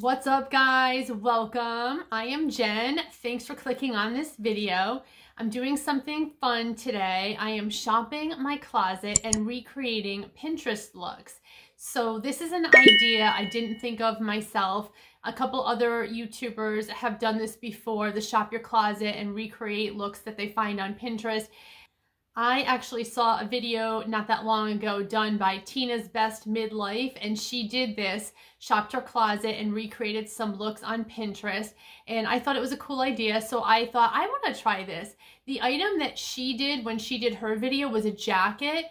What's up guys? Welcome. I am Jen. Thanks for clicking on this video. I'm doing something fun today. I am shopping my closet and recreating Pinterest looks. So this is an idea I didn't think of myself. A couple other YouTubers have done this before, the shop your closet and recreate looks that they find on Pinterest. I actually saw a video not that long ago done by Tina's Best Midlife and she did this, shopped her closet and recreated some looks on Pinterest and I thought it was a cool idea so I thought I want to try this. The item that she did when she did her video was a jacket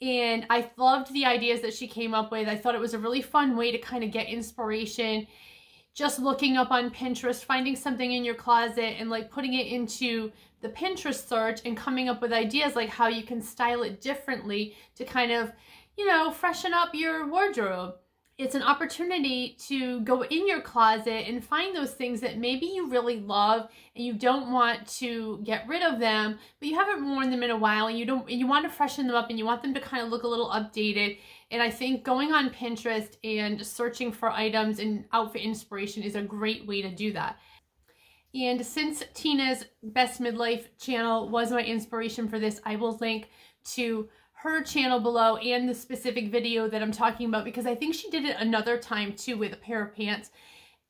and I loved the ideas that she came up with. I thought it was a really fun way to kind of get inspiration just looking up on Pinterest, finding something in your closet and like putting it into the Pinterest search and coming up with ideas like how you can style it differently to kind of, you know, freshen up your wardrobe. It's an opportunity to go in your closet and find those things that maybe you really love and you don't want to get rid of them, but you haven't worn them in a while and you don't and you want to freshen them up and you want them to kind of look a little updated. And I think going on Pinterest and searching for items and outfit inspiration is a great way to do that. And since Tina's Best Midlife channel was my inspiration for this, I will link to her channel below and the specific video that I'm talking about because I think she did it another time too with a pair of pants.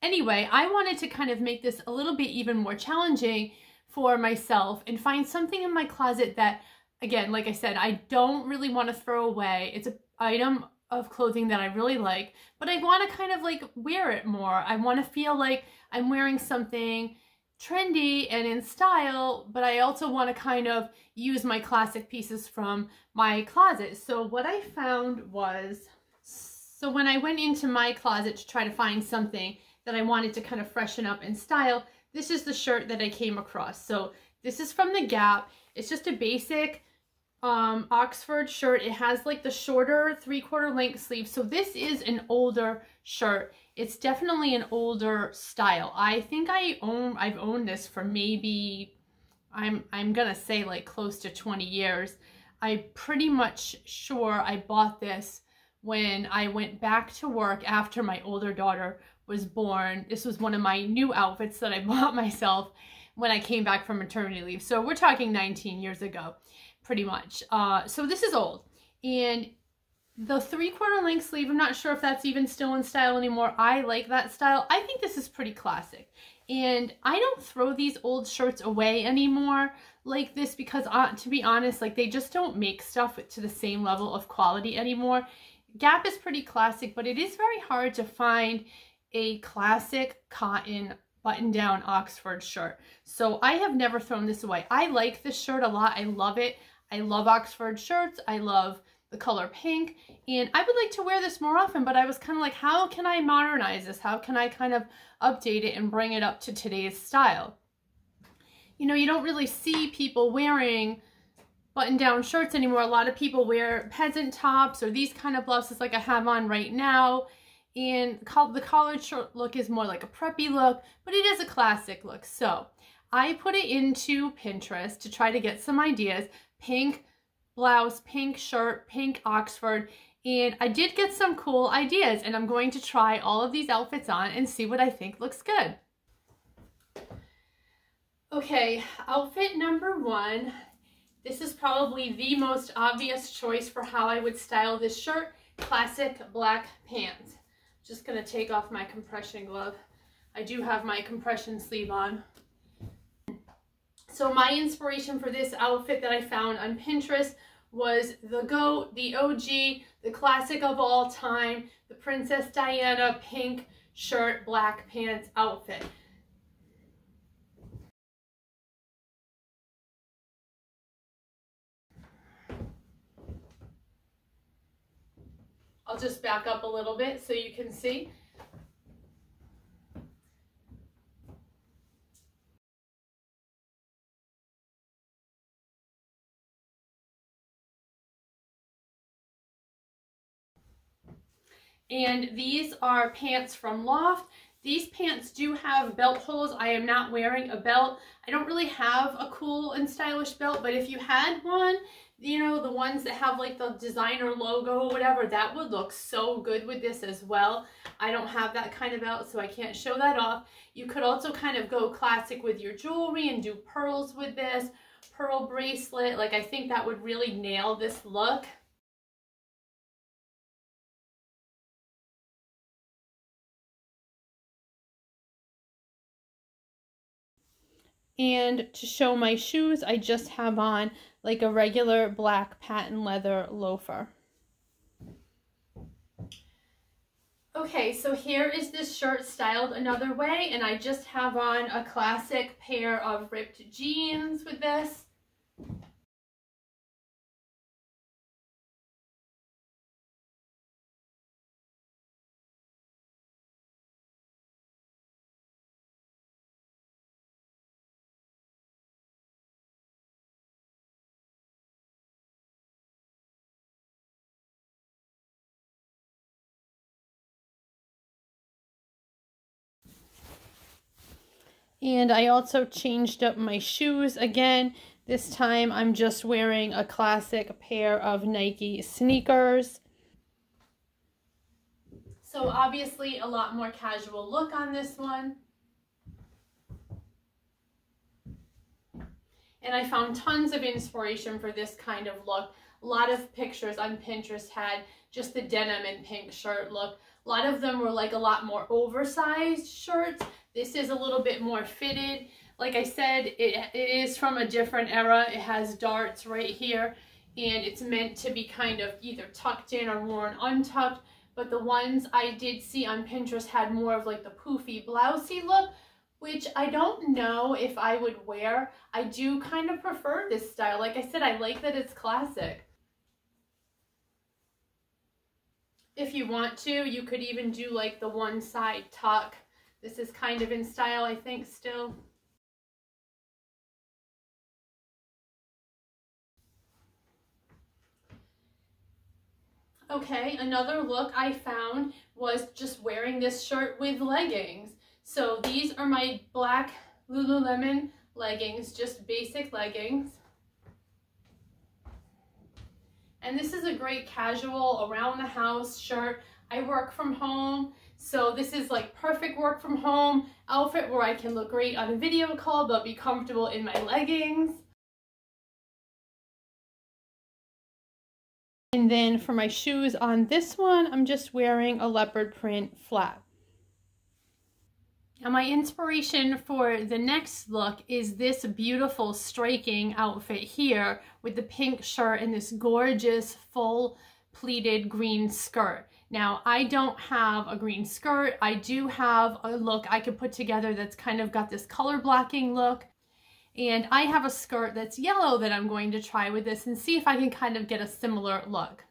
Anyway, I wanted to kind of make this a little bit even more challenging for myself and find something in my closet that, again, like I said, I don't really want to throw away. It's an item of clothing that I really like, but I want to kind of like wear it more. I want to feel like I'm wearing something trendy and in style, but I also want to kind of use my classic pieces from my closet. So what I found was, so when I went into my closet to try to find something that I wanted to kind of freshen up and style, this is the shirt that I came across. So this is from The Gap. It's just a basic um, Oxford shirt. It has like the shorter three quarter length sleeve. So this is an older shirt. It's definitely an older style. I think I own, I've owned this for maybe, I'm, I'm gonna say like close to 20 years. I'm pretty much sure I bought this when I went back to work after my older daughter was born. This was one of my new outfits that I bought myself when I came back from maternity leave. So we're talking 19 years ago pretty much. Uh, so this is old. And the three quarter length sleeve, I'm not sure if that's even still in style anymore. I like that style. I think this is pretty classic. And I don't throw these old shirts away anymore like this because uh, to be honest, like they just don't make stuff to the same level of quality anymore. Gap is pretty classic, but it is very hard to find a classic cotton button down Oxford shirt. So I have never thrown this away. I like this shirt a lot. I love it. I love Oxford shirts. I love the color pink. And I would like to wear this more often but I was kind of like how can I modernize this? How can I kind of update it and bring it up to today's style? You know you don't really see people wearing button down shirts anymore. A lot of people wear peasant tops or these kind of blouses like I have on right now. And the collared shirt look is more like a preppy look but it is a classic look. So I put it into Pinterest to try to get some ideas pink blouse, pink shirt, pink Oxford, and I did get some cool ideas and I'm going to try all of these outfits on and see what I think looks good. Okay, outfit number one. This is probably the most obvious choice for how I would style this shirt. Classic black pants. Just gonna take off my compression glove. I do have my compression sleeve on. So my inspiration for this outfit that I found on Pinterest was the GOAT, the OG, the classic of all time, the Princess Diana pink shirt, black pants outfit. I'll just back up a little bit so you can see. And these are pants from Loft. These pants do have belt holes. I am not wearing a belt. I don't really have a cool and stylish belt, but if you had one, you know, the ones that have like the designer logo or whatever, that would look so good with this as well. I don't have that kind of belt, so I can't show that off. You could also kind of go classic with your jewelry and do pearls with this, pearl bracelet. Like I think that would really nail this look. And to show my shoes, I just have on like a regular black patent leather loafer. Okay, so here is this shirt styled another way, and I just have on a classic pair of ripped jeans with this. And I also changed up my shoes again. This time I'm just wearing a classic pair of Nike sneakers. So obviously a lot more casual look on this one. And I found tons of inspiration for this kind of look. A lot of pictures on Pinterest had just the denim and pink shirt look. A lot of them were like a lot more oversized shirts. This is a little bit more fitted. Like I said, it, it is from a different era. It has darts right here and it's meant to be kind of either tucked in or worn untucked. But the ones I did see on Pinterest had more of like the poofy blousey look, which I don't know if I would wear. I do kind of prefer this style. Like I said, I like that it's classic. If you want to, you could even do like the one side tuck. This is kind of in style, I think, still. Okay, another look I found was just wearing this shirt with leggings. So these are my black Lululemon leggings, just basic leggings. And this is a great casual around the house shirt. I work from home, so this is like perfect work from home outfit where I can look great on a video call but be comfortable in my leggings. And then for my shoes on this one, I'm just wearing a leopard print flat. Now my inspiration for the next look is this beautiful striking outfit here with the pink shirt and this gorgeous full pleated green skirt. Now I don't have a green skirt. I do have a look I could put together that's kind of got this color blocking look. And I have a skirt that's yellow that I'm going to try with this and see if I can kind of get a similar look.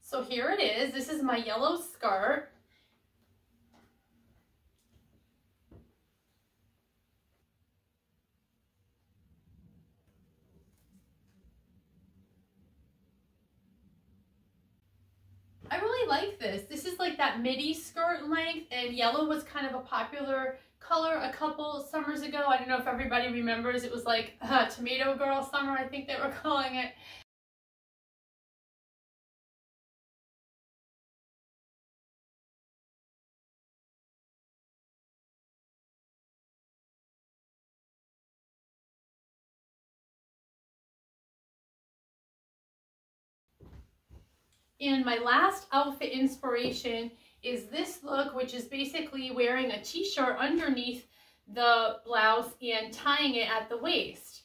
So here it is. This is my yellow skirt. I really like this. This is like that midi skirt length and yellow was kind of a popular color a couple summers ago. I don't know if everybody remembers. It was like uh, Tomato Girl Summer, I think they were calling it. And my last outfit inspiration is this look, which is basically wearing a t-shirt underneath the blouse and tying it at the waist.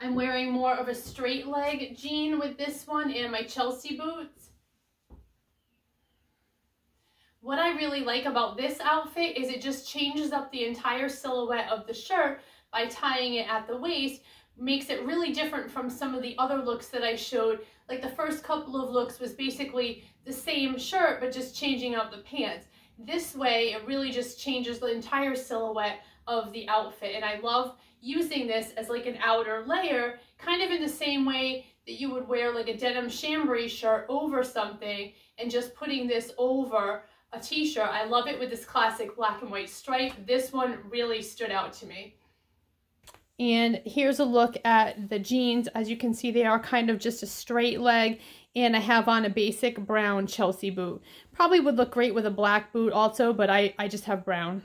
I'm wearing more of a straight leg jean with this one and my Chelsea boots. What I really like about this outfit is it just changes up the entire silhouette of the shirt by tying it at the waist, makes it really different from some of the other looks that I showed like the first couple of looks was basically the same shirt, but just changing out the pants. This way, it really just changes the entire silhouette of the outfit. And I love using this as like an outer layer, kind of in the same way that you would wear like a denim chambray shirt over something and just putting this over a t-shirt. I love it with this classic black and white stripe. This one really stood out to me. And here's a look at the jeans. As you can see, they are kind of just a straight leg. And I have on a basic brown Chelsea boot. Probably would look great with a black boot also, but I, I just have brown.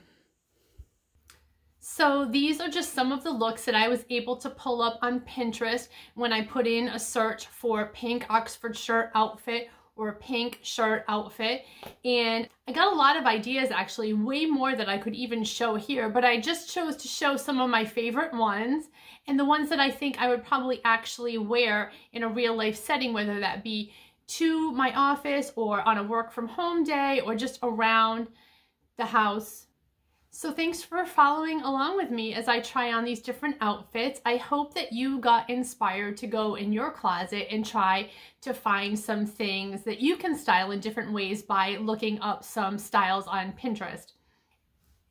So these are just some of the looks that I was able to pull up on Pinterest when I put in a search for pink Oxford shirt outfit or a pink shirt outfit. And I got a lot of ideas actually, way more that I could even show here, but I just chose to show some of my favorite ones and the ones that I think I would probably actually wear in a real life setting, whether that be to my office or on a work from home day or just around the house so thanks for following along with me as I try on these different outfits. I hope that you got inspired to go in your closet and try to find some things that you can style in different ways by looking up some styles on Pinterest.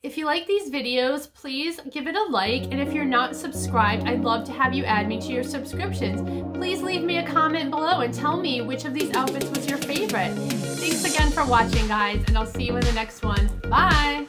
If you like these videos, please give it a like. And if you're not subscribed, I'd love to have you add me to your subscriptions. Please leave me a comment below and tell me which of these outfits was your favorite. Thanks again for watching, guys, and I'll see you in the next one. Bye!